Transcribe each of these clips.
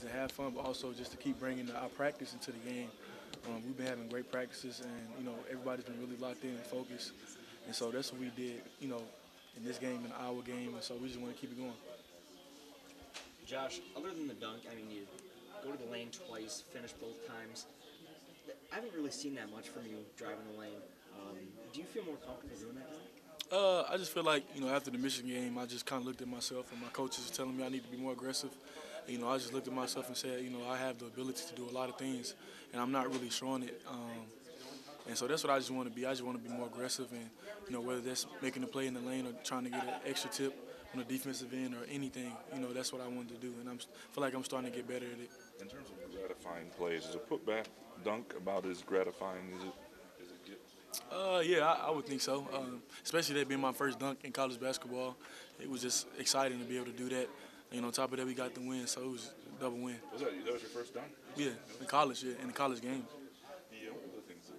To have fun, but also just to keep bringing our practice into the game. Um, we've been having great practices, and you know everybody's been really locked in and focused. And so that's what we did, you know, in this game, in our game. And so we just want to keep it going. Josh, other than the dunk, I mean, you go to the lane twice, finish both times. I haven't really seen that much from you driving the lane. Um, do you feel more comfortable doing that? Uh, I just feel like you know after the Michigan game, I just kind of looked at myself, and my coaches were telling me I need to be more aggressive. You know, I just looked at myself and said, you know, I have the ability to do a lot of things, and I'm not really showing it. Um, and so that's what I just want to be. I just want to be more aggressive, and you know, whether that's making a play in the lane or trying to get an extra tip on the defensive end or anything, you know, that's what I wanted to do, and I feel like I'm starting to get better at it. In terms of gratifying plays, is a putback dunk about as gratifying as it? Uh, yeah, I, I, would think so. Um, especially that being my first dunk in college basketball, it was just exciting to be able to do that. And on top of that, we got the win, so it was a double win. Was that, that was your first dunk? Yeah, in college, yeah, in the college game. Yeah, one of the things that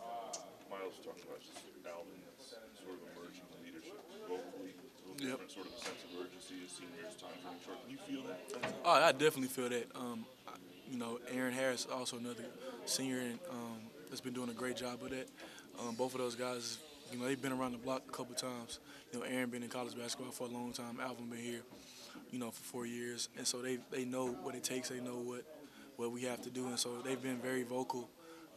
uh, Miles talked about is Alvin's sort of emerging leadership vocally, a little yep. different sort of sense of urgency as seniors, time running short. Can you feel that? Oh, I definitely feel that. Um, you know, Eron Harris, also another senior, and um, has been doing a great job with that. Um, both of those guys, you know, they've been around the block a couple times. You know, Aaron been in college basketball for a long time. Alvin been here, you know, for four years, and so they they know what it takes. They know what what we have to do, and so they've been very vocal.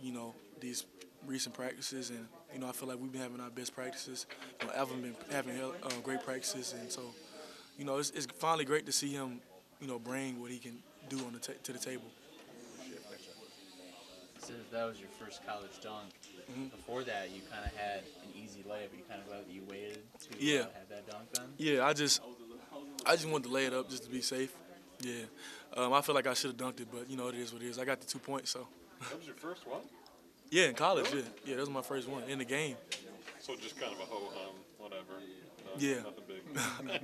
You know, these recent practices, and you know, I feel like we've been having our best practices. You know, been having uh, great practices, and so, you know, it's, it's finally great to see him, you know, bring what he can do on the to the table since that was your first college dunk, mm-hmm. before that you kind of had an easy layup. You kind of glad that you waited to uh, yeah. uh, have that dunk done. Yeah, I just I just wanted to lay it up just to be safe. Yeah, um, I feel like I should have dunked it, but you know it is what it is. I got the two points, so. That was your first one. Yeah, in college. Yeah, yeah, that was my first one in the game. So just kind of a ho hum, whatever. yeah. Nothing big.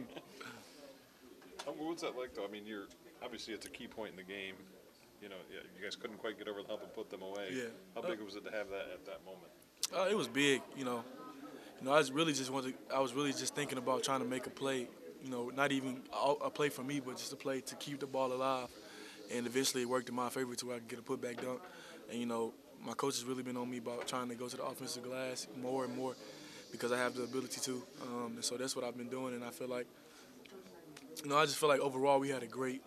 what's that like, though? I mean, you're obviously it's a key point in the game you know, you guys couldn't quite get over the hump and put them away. Yeah. How big was it to have that at that moment? Uh, it was big. You know, you know, I was really just wanted. I was really just thinking about trying to make a play. You know, not even a play for me, but just a play to keep the ball alive. And eventually, it worked in my favor to where I could get a putback dunk. And you know, my coach has really been on me about trying to go to the offensive glass more and more because I have the ability to. Um, and so that's what I've been doing. And I feel like, you know, I just feel like overall we had a great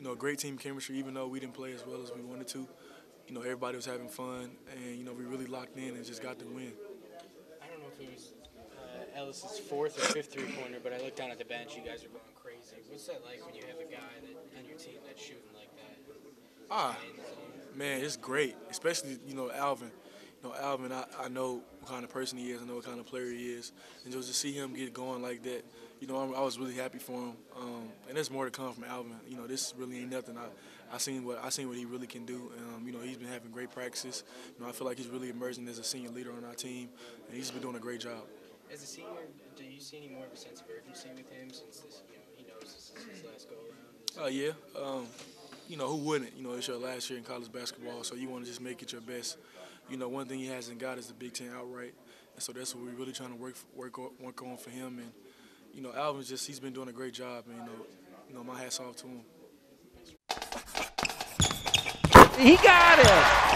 you know, great team chemistry, even though we didn't play as well as we wanted to. You know, everybody was having fun, and, you know, we really locked in and just got the win. I don't know if it was uh, Ellis's fourth or fifth three-pointer, but I looked down at the bench. You guys are going crazy. What's that like when you have a guy that, on your team that's shooting like that? Ah, man, it's great, especially, you know, Alvin. You know, Alvin, I, I know what kind of person he is. I know what kind of player he is. And just to see him get going like that – you know, I'm, i was really happy for him. Um, and there's more to come from Alvin. You know, this really ain't nothing. I, I seen what I seen what he really can do. Um, you know, he's been having great practices. You know, I feel like he's really emerging as a senior leader on our team, and he's been doing a great job. As a senior, do you see any more of a sense of urgency with him since this, you know, he knows this is his last go around? Oh uh, yeah. Um, you know, who wouldn't? You know, it's your last year in college basketball, so you want to just make it your best. You know, one thing he hasn't got is the Big Ten outright, and so that's what we're really trying to work work work on for him and you know, Alvin's just he's been doing a great job, and you know, you know, my hats off to him. He got it.